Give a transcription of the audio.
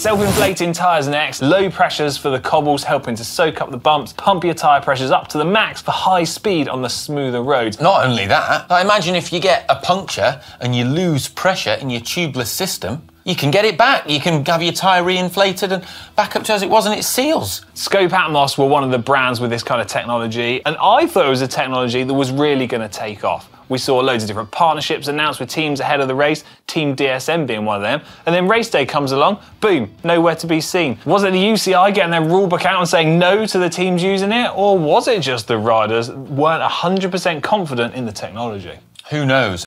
Self-inflating tyres next, low pressures for the cobbles helping to soak up the bumps, pump your tyre pressures up to the max for high speed on the smoother roads. Not only that, I imagine if you get a puncture and you lose pressure in your tubeless system, you can get it back. You can have your tyre reinflated and back up to as it was and it seals. Scope Atmoz were one of the brands with this kind of technology, and I thought it was a technology that was really going to take off. We saw loads of different partnerships announced with teams ahead of the race, Team DSM being one of them. And then race day comes along, boom, nowhere to be seen. Was it the UCI getting their rulebook out and saying no to the teams using it? Or was it just the riders weren't 100% confident in the technology? Who knows?